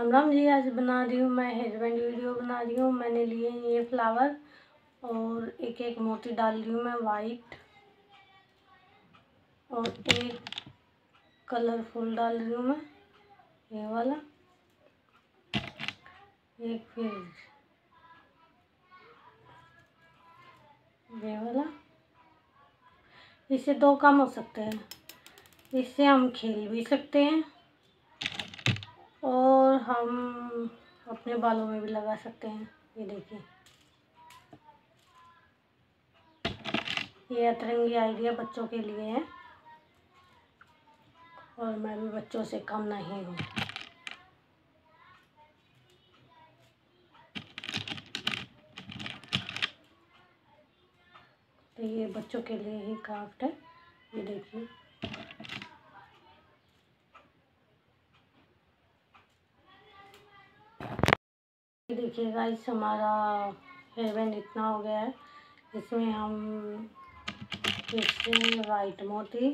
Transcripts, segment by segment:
राम राम जी, आज बना रही हूँ मैं हेयर बैंड वीडियो बना रही हूँ। मैंने लिए ये फ्लावर और एक एक मोती डाल रही हूँ मैं वाइट और एक कलरफुल डाल रही हूँ मैं, ये वाला। एक फिर ये वाला। इससे दो काम हो सकते हैं। इससे हम खेल भी सकते हैं। हम अपने बालों में भी लगा सकते हैं, ये देखिए। ये अतरंगी आइडिया बच्चों के लिए है, और मैं भी बच्चों से कम नहीं हूँ। तो ये बच्चों के लिए ही क्राफ्ट है, ये देखिए। देखिए गाइस हमारा बैंड इतना हो गया है। इसमें हम इससे वाइट मोती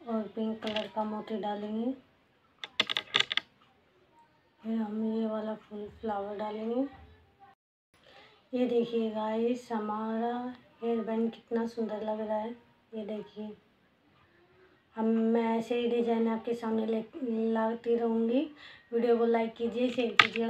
और पिंक कलर का मोती डालेंगे। फिर हम ये वाला फुल फ्लावर डालेंगे। ये देखिए गाइस हमारा हेयर बैंड कितना सुंदर लग रहा है। ये देखिए। हम, मैं ऐसे ही डिज़ाइन आपके सामने लाती रहूँगी। वीडियो को लाइक कीजिए शेयर कीजिए